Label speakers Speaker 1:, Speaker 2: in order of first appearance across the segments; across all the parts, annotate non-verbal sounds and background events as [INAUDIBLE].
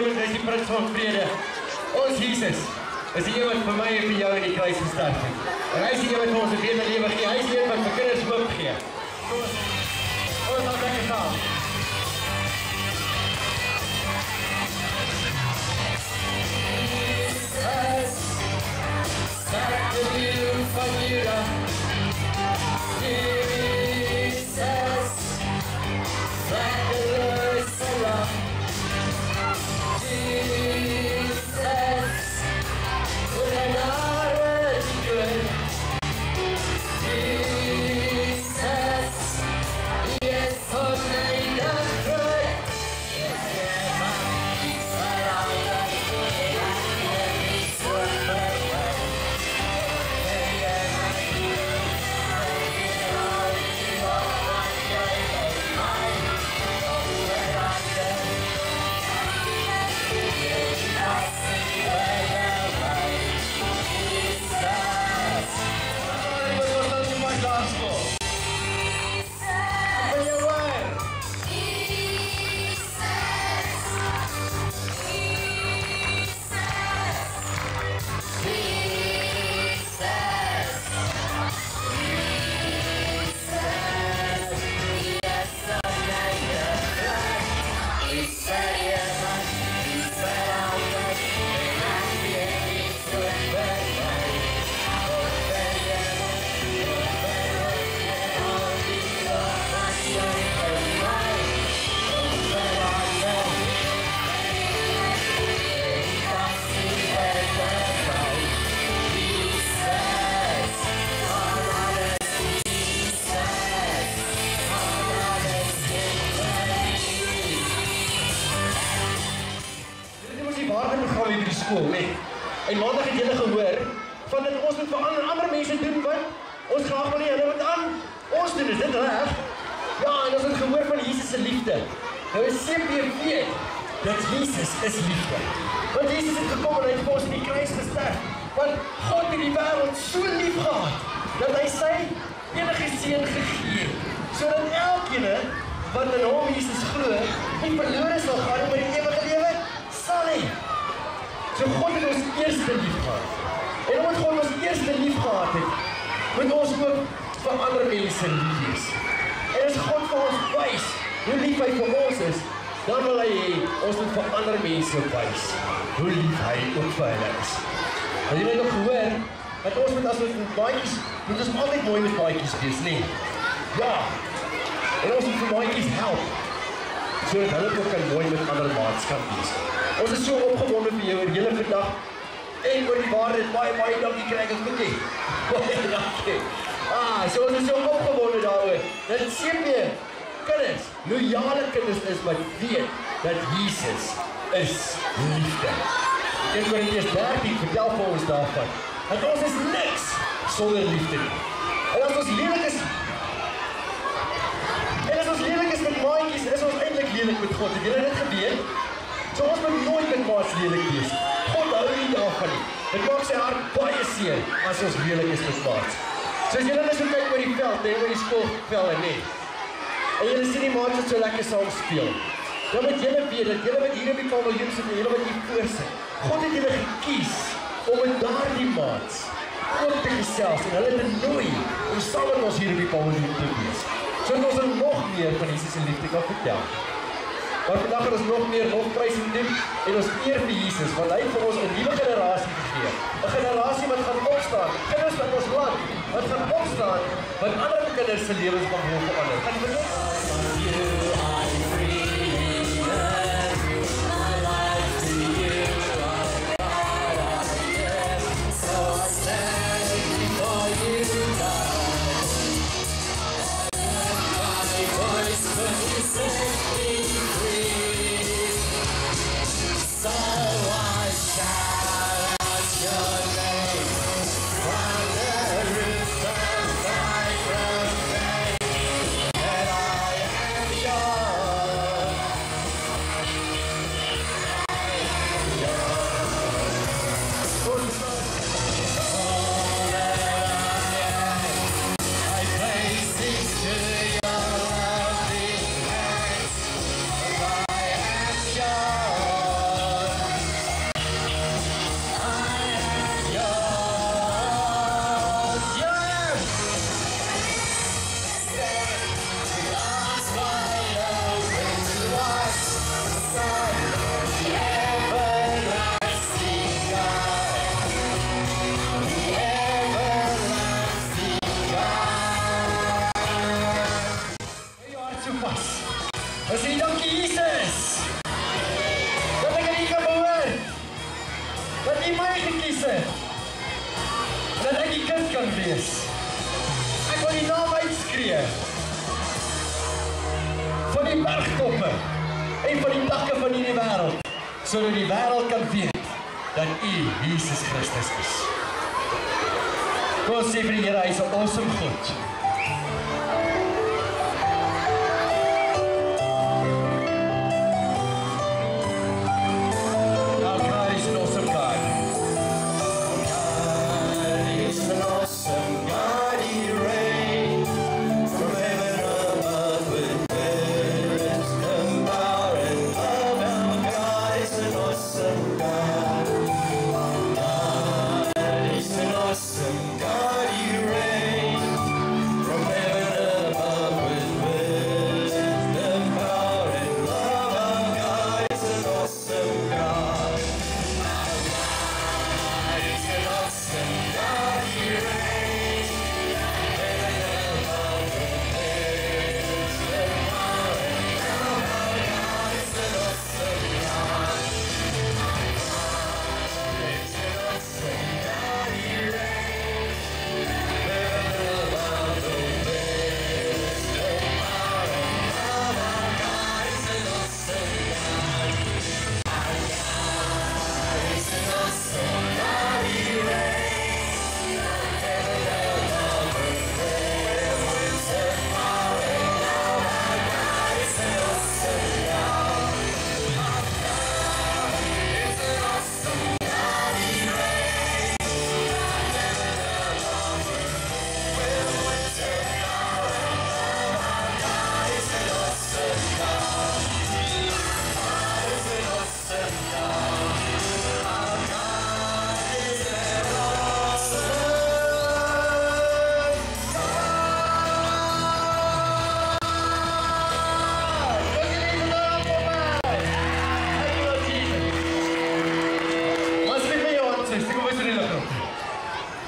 Speaker 1: die prins van vrede. Ons Jesus is die een wat vir my en vir jou in die kruis gesterf het. En hy is die een wat vir ons 'n beter lewe gee. Hy is die een wat vir kinders hoop gee. Kom ons Ons gaan lekker saam. En maandag het julle gehoor van dat ons moet vir ander ander mense doen wat ons graag wil hê hulle moet aan ons doen. Is dit reg? Ja, en ons het gehoor van Jesus se liefde. Nou is CP weet dat Jesus is liefde. Want Jesus het gekom en hy het vir ons in die kruis gesterf. Want God het die wêreld so lief gehad dat hy sy enige seun gegee het sodat elkeen wat in hom Jesus glo, nie verlore sal gaan maar die ewige. So God het ons eerste lief gehad. En omdat God ons eerste lief gehad het, moet ons ook vir ander mense lief wees. En as God vir ons wys hoe lief hy vir ons is, dan wil hy ons moet vir ander mense wys hoe lief hy ook vir hulle is. Het julle nog gehoor dat ons moet as ons met baadjies, moet ons altyd mooi met baadjies wees, nee? Ja. En ons moet vir baadjies help sodat hulle ook kan mooi met ander maatskap wees. Ons is so opgewonde vir jou oor hele vandag en oor die waarheid baie baie dankie kry ek goed nie. [LAUGHS] Baie dankie. Ah, so ons is so opgewonde daaroor. Dat CP kinders, loyale kinders is wat weet dat Jesus is liefde. En Korintiërs 13 vertel vir ons daarvan dat ons is niks sonder liefde nie. En as ons lelik is En as ons lelik is met maatjies, is ons eintlik lelik met God. Het julle dit geweet? So ons moet nooit met maats lelik wees. God hou nie daarvan nie. Dit maak sy hart baie seer as ons lelik is met maats. So as julle net so kyk oor die veld, net oor die skoolvelde net. En julle sien die maats wat so lekker saam speel. Dan moet julle weet dat julle wat hier op die paviljoen sit en julle wat hier voor sit, God het julle gekies om met daardie maats ook te gesels en hulle te nooi om saam met ons hier op die paviljoen te wees. Sodat ons hulle nog meer van Jesus se liefde kan vertel. Maar vandag het ons nog meer lofprysing doen en ons eer vir Jesus want hy het vir ons 'n nuwe generasie gegee. 'n Generasie wat gaan opstaan, kinders van ons land wat gaan opstaan wat ander kinders se lewens gaan wil verander. Gaan jy
Speaker 2: Yeah.
Speaker 1: Ons sê dankie Jesus. Dat ek nie kan behoor. Dat U my gekies het. Dat ek U kind kan wees. Ek wil U naam uitskree. Van die bergtoppe en van die takke van hierdie wêreld sodat die wêreld kan weet dat U Jesus Christus is. Kom sê vir die Here, hy's 'n awesome God.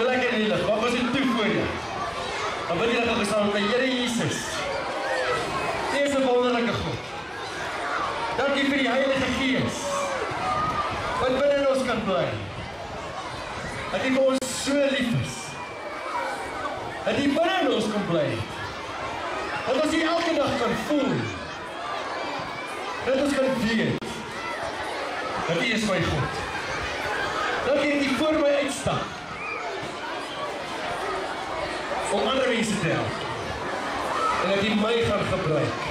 Speaker 1: So lekker in die lig. Wat was dit toe voor jou? Dan wil jy dan gestaan met Here Jesus. Jy is 'n wonderlike God. Dankie vir die Heilige Gees. Wat binne in ons kan bly. Dat hy vir ons so lief is. Dat hy binne in ons kan bly. Dat ons dit elke dag kan voel. Dat ons kan weet dat U is my God. Dat jy nie voor my uitstap. Om ander mense te help. En dat jy my gaan gebruik.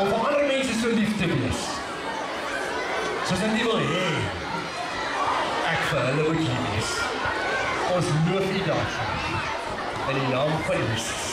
Speaker 1: Om vir ander mense so lief te wees. Soos dat jy wil hê. Ek vir hulle moet lief wees. Ons loof U daarvoor. In die naam van Jesus.